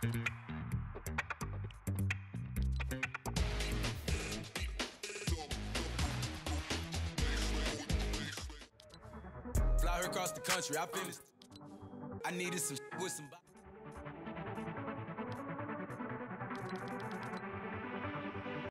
Fly her across the country, I finished. I needed some with some.